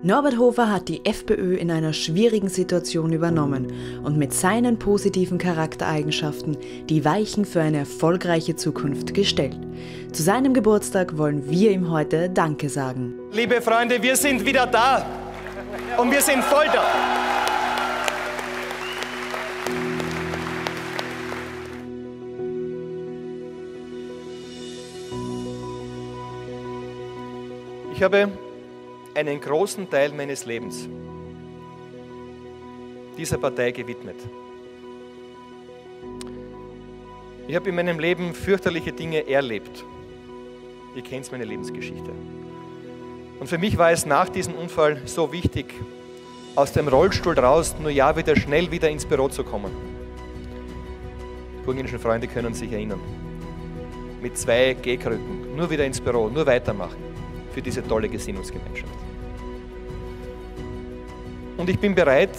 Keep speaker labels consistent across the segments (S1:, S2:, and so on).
S1: Norbert Hofer hat die FPÖ in einer schwierigen Situation übernommen und mit seinen positiven Charaktereigenschaften die Weichen für eine erfolgreiche Zukunft gestellt. Zu seinem Geburtstag wollen wir ihm heute Danke sagen.
S2: Liebe Freunde, wir sind wieder da und wir sind voll da. Ich habe einen großen Teil meines Lebens dieser Partei gewidmet. Ich habe in meinem Leben fürchterliche Dinge erlebt. Ihr kennt meine Lebensgeschichte. Und für mich war es nach diesem Unfall so wichtig, aus dem Rollstuhl raus nur ja wieder schnell wieder ins Büro zu kommen. Die burgenischen Freunde können sich erinnern. Mit zwei Gehkrücken, nur wieder ins Büro, nur weitermachen für diese tolle Gesinnungsgemeinschaft. Und ich bin bereit,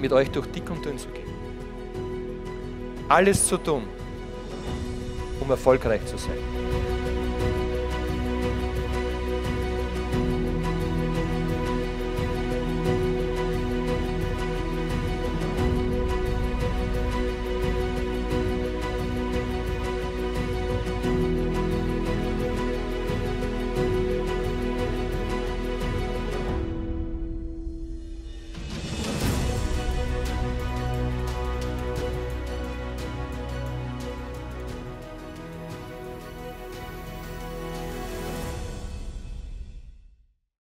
S2: mit euch durch dick und dünn zu gehen. Alles zu tun, um erfolgreich zu sein.